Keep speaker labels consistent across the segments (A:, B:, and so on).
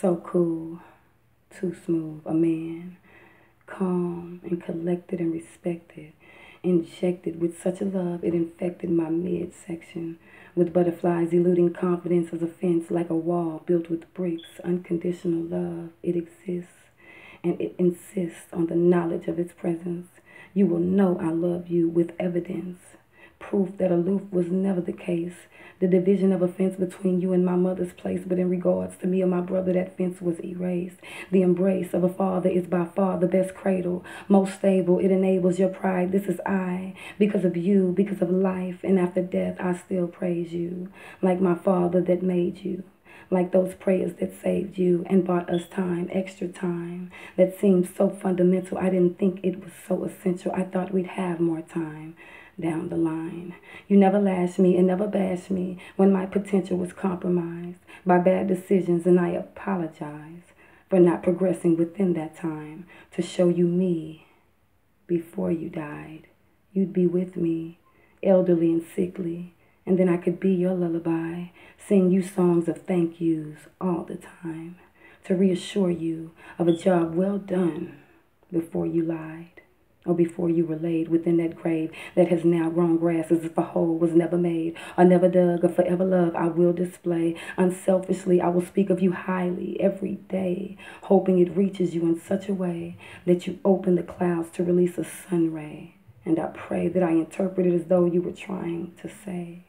A: So cool, too smooth, a man, calm and collected and respected, injected with such a love it infected my midsection with butterflies eluding confidence as a fence like a wall built with bricks, unconditional love. It exists and it insists on the knowledge of its presence. You will know I love you with evidence, proof that aloof was never the case. The division of a fence between you and my mother's place, but in regards to me and my brother, that fence was erased. The embrace of a father is by far the best cradle, most stable. It enables your pride. This is I, because of you, because of life, and after death, I still praise you, like my father that made you like those prayers that saved you and bought us time, extra time, that seemed so fundamental. I didn't think it was so essential. I thought we'd have more time down the line. You never lashed me and never bashed me when my potential was compromised by bad decisions, and I apologize for not progressing within that time to show you me before you died. You'd be with me, elderly and sickly, and then I could be your lullaby, sing you songs of thank yous all the time to reassure you of a job well done before you lied or before you were laid within that grave that has now grown grass as if a hole was never made or never dug, a forever love I will display. Unselfishly, I will speak of you highly every day, hoping it reaches you in such a way that you open the clouds to release a sun ray. And I pray that I interpret it as though you were trying to say,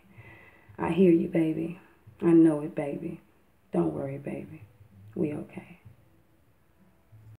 A: I hear you, baby. I know it, baby. Don't worry, baby. We okay.